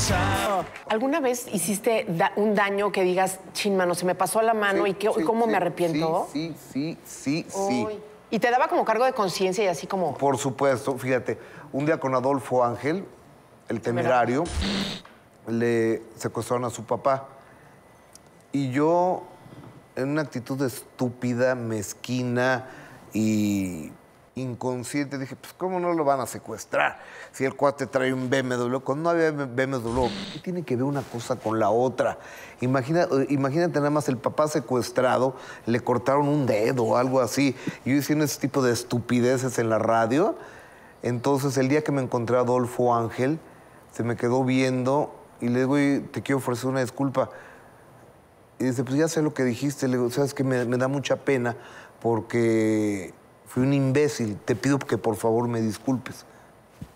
pasar. ¿Alguna vez hiciste da- un daño que digas, chin, mano, se me pasó la mano y qué- Sí, cómo sí, me arrepiento? Sí, sí, sí, sí. Uy. Y te daba como cargo de conciencia y así como... Por supuesto, fíjate, un día con Adolfo Ángel, el temerario, le secuestraron a su papá. Y yo, en una actitud estúpida, mezquina y inconsciente, dije, pues ¿cómo no lo van a secuestrar? Si el cuate trae un BMW, cuando no había BMW, ¿qué tiene que ver una cosa con la otra? Imagina, eh, imagínate nada más el papá secuestrado, le cortaron un dedo o algo así. Yo diciendo ese tipo de estupideces en la radio. Entonces, el día que me encontré a Adolfo Ángel, se me quedó viendo y le digo, "Oye, te quiero ofrecer una disculpa. Y dice, pues ya sé lo que dijiste. Le digo, sabes que me da mucha pena porque fui un imbécil. Te pido que por favor me disculpes.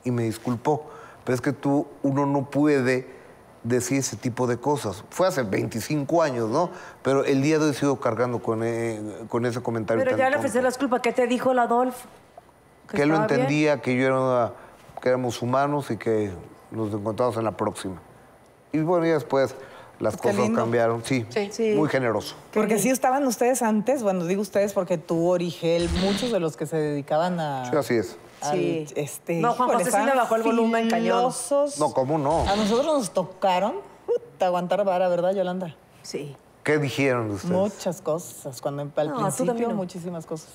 Y me disculpó. Pero es que tú, uno no puede decir ese tipo de cosas. Fue hace 25 años, ¿no? Pero el día de hoy sigo cargando con, eh, con ese comentario. Pero ya le tonto. ofrecí la disculpa. ¿Qué te dijo el Adolfo? Que él lo bien? entendía, que yo era, que éramos humanos y que nos encontramos en la próxima. Y bueno, y después las Qué cosas lindo. cambiaron. Sí, Sí. muy generoso. Porque sí estaban ustedes antes, bueno, digo ustedes porque tú, Origel, muchos de los que se dedicaban a... Sí, así es. al, Sí. este, No, Juan José sí le bajó el volumen cañón. No, ¿cómo no? A nosotros nos tocaron puta, aguantar vara, ¿verdad, Yolanda? Sí. ¿Qué dijeron de ustedes? Muchas cosas. Cuando al No, tú principio, también no. muchísimas cosas.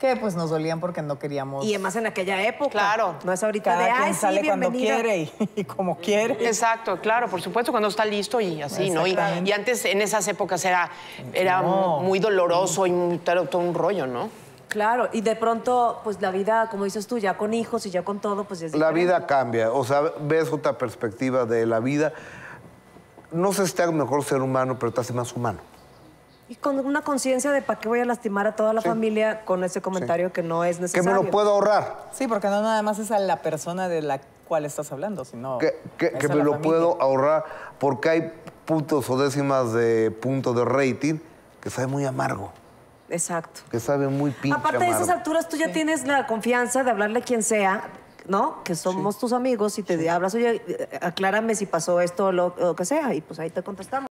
Que pues nos dolían porque no queríamos... Y además en aquella época. Claro. No es ahorita Cada de, quien ay, sí, sale cuando bienvenida". quiere y, y como quiere. Exacto, claro, por supuesto, cuando está listo y así, ¿no? Y, y antes, en esas épocas, era, era No. muy doloroso y muy- todo, todo un rollo, ¿no? Claro, y de pronto, pues la vida, como dices tú, ya con hijos y ya con todo, pues es La diferente. vida cambia, o sea, ves otra perspectiva de la vida. No sé si te haga mejor ser humano, pero te hace más humano. Y con una conciencia de para qué voy a lastimar a toda la Sí. familia con ese comentario que no es Que necesario. me lo puedo ahorrar, Sí, porque no nada más es a la persona de la cual estás hablando, sino... que, que- es que a me la lo familia. puedo ahorrar porque hay puntos o décimas de punto de rating que sabe muy amargo, Exacto. que sabe muy pinche Aparte de esas alturas, tú ya tienes la confianza de hablarle a quien sea, ¿no? Que somos tus amigos y te hablas, oye, eh, aclárame si pasó esto o lo, o lo que sea, y pues ahí te contestamos.